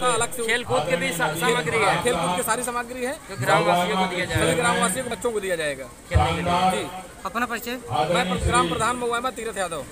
व्यवस्था अलग से खेल कूद के भी सामग्री है। खेल कूद की सारी सामग्री है। जो ग्रामवासियों को दिया जाएगा। ग्रामवासियों को बच्चों को दिया जाएगा। खेलने के लिए। जी। अपना परिचय? मैं ग्राम प्रधान महुआ तीरथ यादव।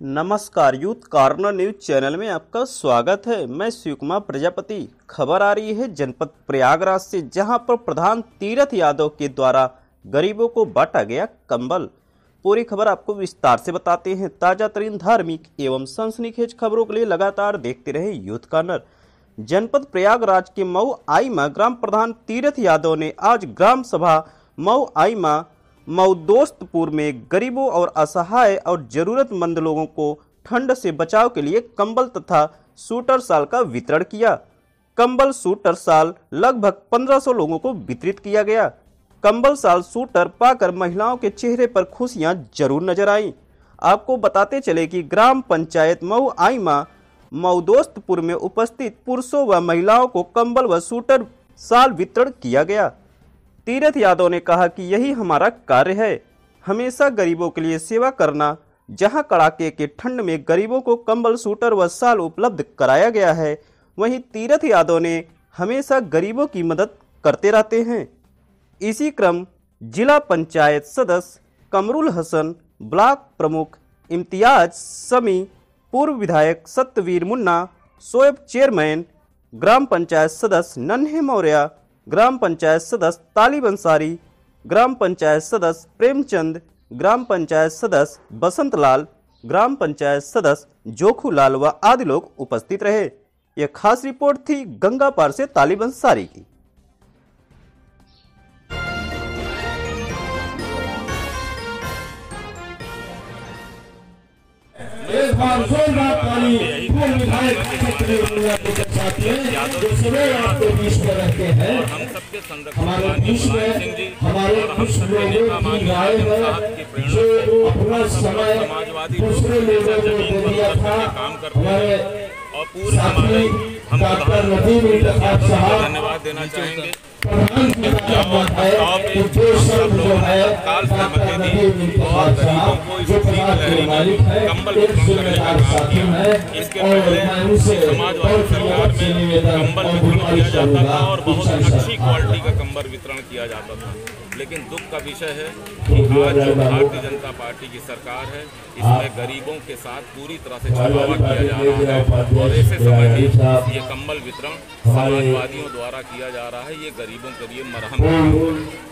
नमस्कार, यूथ कार्नर न्यूज़ चैनल में आपका स्वागत है। मैं शिव कुमार प्रजापति। खबर आ रही है जनपद प्रयागराज से, जहाँ पर प्रधान तीरथ यादव के द्वारा गरीबों को बांटा गया कंबल। पूरी खबर आपको विस्तार से बताते हैं। ताज़ा तरीन धार्मिक एवं सनसनीखेज खबरों के लिए लगातार देखते रहे यूथ कार्नर। जनपद प्रयागराज के मऊ आईमा ग्राम प्रधान तीरथ यादव ने आज ग्राम सभा मऊ आईमा मऊ दोस्तपुर में गरीबों और असहाय और जरूरतमंद लोगों को ठंड से बचाव के लिए कंबल तथा सूटर साल का वितरण किया। कंबल सूटर साल लगभग 1500 लोगों को वितरित किया गया। कंबल साल सूटर पाकर महिलाओं के चेहरे पर खुशियाँ ज़रूर नज़र आईं। आपको बताते चले कि ग्राम पंचायत मऊ आईमा मऊ दोस्तपुर में उपस्थित पुरुषों व महिलाओं को कंबल व सूटर साल वितरण किया गया। तीरथ यादव ने कहा कि यही हमारा कार्य है। हमेशा गरीबों के लिए सेवा करना, जहाँ कड़ाके के ठंड में गरीबों को कंबल, सूटर व साल उपलब्ध कराया गया है, वहीं तीरथ यादव ने हमेशा गरीबों की मदद करते रहते हैं। इसी क्रम जिला पंचायत सदस्य कमरुल हसन, ब्लॉक प्रमुख इम्तियाज़ समी, पूर्व विधायक सत्यवीर मुन्ना, सोएब चेयरमैन, ग्राम पंचायत सदस्य नन्हे मौर्य ग्राम पंचायत सदस्य तालिब अंसारी ग्राम पंचायत सदस्य प्रेमचंद, ग्राम पंचायत सदस्य बसंत लाल, ग्राम पंचायत सदस्य जोखू लाल व आदि लोग उपस्थित रहे। यह खास रिपोर्ट थी गंगा पार से तालिब अंसारी की। विधायक कितने मुखिया के साथी हैं जो सदैव आपके बीच में रहते हैं। हमारे बीच में हमारे कुछ लोगों की राय है जो अपना समय दूसरे लोगों को दे दिया था हमारे साथी डॉक्टर नदीम साहब। धन्यवाद देना चाहेंगे। प्रधान जी का मत कि जो सब जो डॉक्टर नदीम इंतखाब साहब जो प्रधान के मालिक एक जिम्मेदार साथी है और समाजवादी सरकार में कंबल वितरण और बहुत अच्छी क्वालिटी का कंबल वितरण किया जाता था लेकिन दुख का विषय है कि आज जो भारतीय जनता पार्टी की सरकार है इसमें गरीबों के साथ पूरी तरह से छलावा किया जा रहा है और ऐसे समय में ये कंबल वितरण समाजवादियों द्वारा किया जा रहा है ये गरीबों के लिए मरहम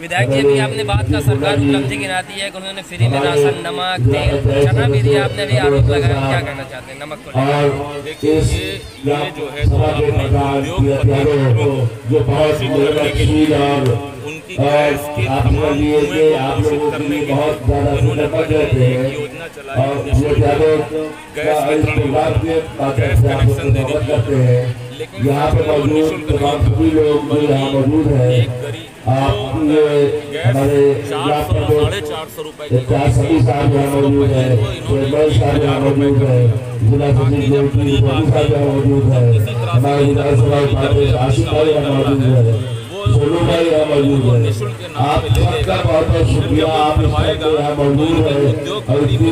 विधायक जी अभी आपने बात का सरकार उपलब्धि गिना दी है कि उन्होंने फ्री में राशन नमक तेल चना भी दिया आपने भी आरोप लगाया क्या कहना चाहते हैं? नमक को लेकर। देखिए ये ये जो है तो लिए और उनकी गैस के आप तमाम लिए कुएँ को लोगों करने के बहुत लिए ज़्यादा उन्होंने पहले एक योजना चलाई गैस वितरण विभाग के माध्यम गैस कनेक्शन देने की हैं। यहाँ पे मौजूद निःशुल्क तमाम सभी लोग जो यहाँ मौजूद हैं। एक आप ये हमारे चार सौ प्रदेश साढ़े चार सौ रुपए सभी साहब यहाँ मौजूद है साहब यहाँ मौजूद है जिला सचिव साहब यहाँ मौजूद है हमारे विधानसभा उपाध्यक्ष आशिफ भाई यहाँ मौजूद है। सोनू भाई यहाँ मौजूद है। आप सबका बहुत बहुत शुक्रिया आप यहाँ मौजूद है। और इतनी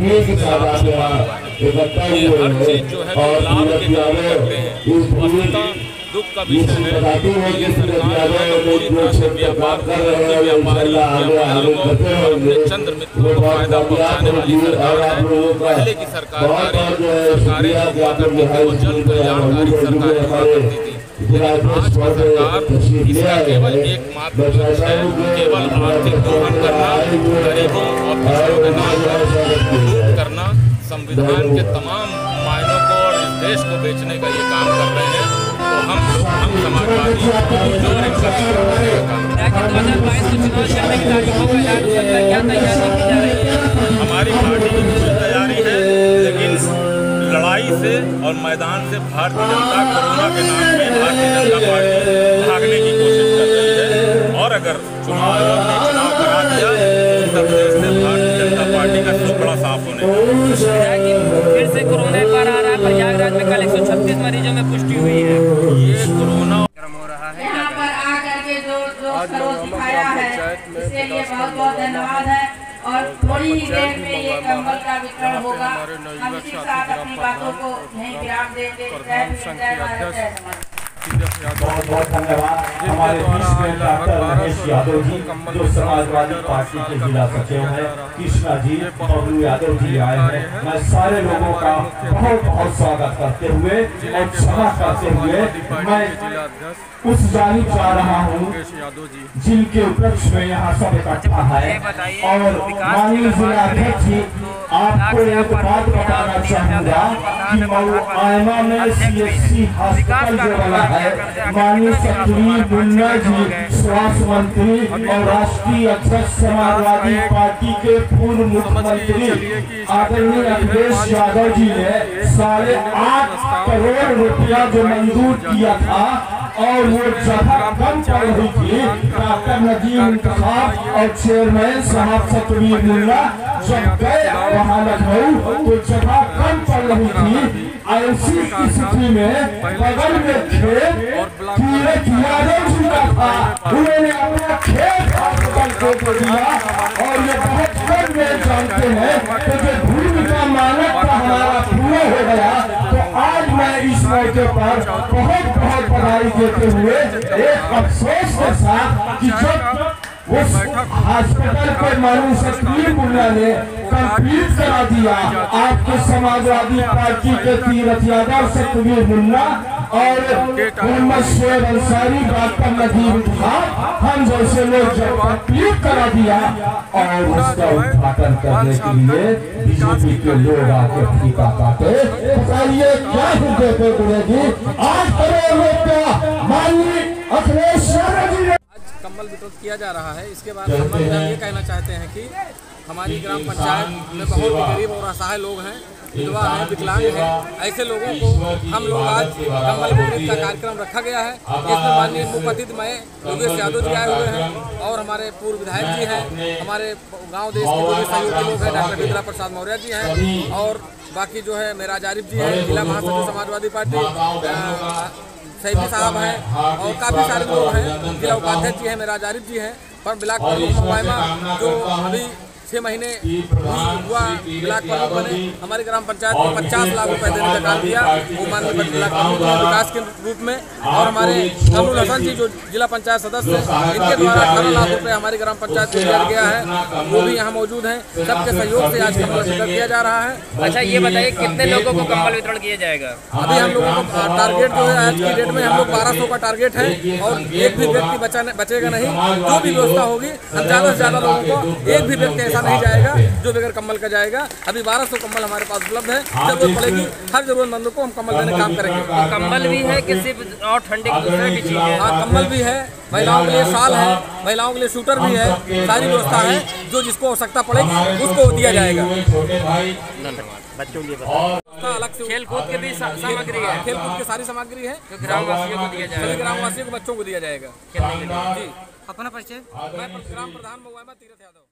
भीड़ आप यहाँ इकट्ठा हुए हैं जो है और लाभ तीरथ के हैं। इस वस्तुतः दुख का ये विषय है बताती है कि ये सरकार है पूरी तरह से व्यापार कर रहे हैं व्यापारी इंशाल्लाह आगे आगे व्यापारियों को और अपने रहेंगे। मित्रों को फ़ायदा पहुँचाने वाली सरकार है। पहले की सरकार है हुआ कि करती थी वो यहाँ जन कल्याणकारी सरकारें हुआ करती थी। सरकार इसका केवल हैं एकमात्र लक्ष्य है केवल आर्थिक दोहन करना गरीबों और पिछड़ों के नाम पर लूट करना संविधान के तमाम मायनों को और इस देश को बेचने का ये काम कर रहे हैं तो हम हम समाजवादी जो इनका का काम है? हमारी पार्टी लड़ाई से और मैदान से भारतीय जनता कोरोना के नाम में भारतीय जनता पार्टी भागने की कोशिश कर रही है। और अगर चुनाव आयोग ने चुनाव करा दिया उत्तर प्रदेश से भारतीय जनता पार्टी का सुपड़ा साफ़ होने में का वितरण होगा हम साथ अपनी बातों को नहीं विराम देंगे जय भीम, जय भारत जय समाज बहुत बहुत धन्यवाद हमारे बीच में डॉक्टर महेश यादव जी जो समाजवादी पार्टी के जिला सचिव हैं कृष्णा जी बबलू यादव जी आए हैं मैं सारे लोगों का बहुत बहुत स्वागत करते हुए और क्षमा करते हुए मैं उस जानी जा रहा हूँ जिनके उपलक्ष में यहाँ सब इकट्ठा है। और माननीय जिलाध्यक्ष जी आपको एक बात बताना चाहूँगा कि आयमा में सीएससी हॉस्पिटल जो बना है। माननीय सतवीर मुन्ना जी स्वास्थ्य मंत्री और राष्ट्रीय अध्यक्ष समाजवादी पार्टी के पूर्व मुख्यमंत्री आदरणीय अखिलेश यादव जी ने साढ़े आठ करोड़ रुपया जो मंजूर किया था। और वो जगह कम पड़ रही थी डॉक्टर नजीम इंतखाब और चेयरमैन साहब सतवीर मुल्ला जब गए वहाँ लखनऊ तो जगह कम पड़ रही थी ऐसी स्थिति में बगल में खेत तीरथ यादव जी का था। उन्होंने अपना खेत हॉस्पिटल को दिया। और ये बहुत कम लोग जानते हैं कि भूमि का मानक हमारा पूरा हो गया। मैं मौके पर बहुत बहुत बधाई देते हुए एक अफसोस के साथ कि जब उस हॉस्पिटल के मानू सतवीर मुन्ना ने कंप्लीट करा दिया, आपके समाजवादी पार्टी के तीरथ यादव सतवीर मुन्ना और मोहम्मद शेर अंसारी डॉक्टर नजीब खान हम जैसे लोग जब कंप्लीट करा दिया और उसका उद्घाटन करने के लिए बीजेपी के लोग आके फीका काटे बताइए क्या हृदय पे गुरेगी आज करोड़ रुपया माननीय अखिलेश यादव जी कम्बल वितरित किया जा रहा है। इसके बाद हम ये कहना चाहते हैं कि हमारी ग्राम पंचायत में बहुत गरीब और असहाय लोग हैं। विधवा हैं विकलांग हैं ऐसे लोगों को हम लोग आज कम्बल वितरित का कार्यक्रम रखा गया है जिसमें माननीय मुख्य अतिथि मय योगेश यादव जी आए हुए हैं और हमारे पूर्व विधायक जी हैं हमारे गाँव देश के भी सहयोगी लोग हैं डॉक्टर बिंद्रा प्रसाद मौर्य जी हैं और बाकी जो है मेरा जारिफ जी हैं जिला महासचिव समाजवादी पार्टी सैफी साहब हैं और काफ़ी सारे लोग हैं जिला उपाध्यक्ष जी हैं मेरा जारिफ जी हैं पर ब्लॉक प्रमुख जो अभी छः महीने हुआ ब्लॉक प्रमुख बने हमारी ग्राम पंचायत को पचास लाख रुपए देने का काम किया वो माननीय ब्लॉक प्रमुख विकास के रूप में और हमारे कमरुल हसन जी जो जिला पंचायत सदस्य हैं इनके द्वारा अठारह लाख रुपए हमारी ग्राम पंचायत को दिया गया है वो भी यहाँ मौजूद हैं। सबके सहयोग से आज कम्बल वितरण किया जा रहा है। अच्छा ये बताइए कितने लोगों को कम्बल वितरण किया जाएगा? अभी हम लोगों को टारगेट जो है आज की डेट में हम लोग बारह सौ का टारगेट है और एक भी व्यक्ति बचेगा नहीं। जो भी व्यवस्था होगी हम ज़्यादा से ज़्यादा लोगों को एक भी व्यक्ति ऐसा नहीं जाएगा जो बगैर कम्बल का जाएगा अभी बारह सौ कम्बल हमारे पास उपलब्ध है। ज़रूरत पड़ेगी हर जरूरतमंदों को हम कम्बल देने काम करेंगे। कम्बल भी है। कि सिर्फ़ और ठंडी की चीज़ है हाँ कम्बल भी है महिलाओं के लिए शाल है महिलाओं के लिए शूटर भी है सारी व्यवस्था है जो जिसको आवश्यकता पड़ेगी उसको दिया जाएगा। छोटे भाई। व्यवस्था अलग से खेल कूद के भी सामग्री है। खेल कूद की सारी सामग्री है। जो ग्रामवासियों को दिया जाएगा। ग्रामवासियों को बच्चों को दिया जाएगा। खेलने के लिए। जी। अपना परिचय? मैं ग्राम प्रधान महुआ तीरथ यादव।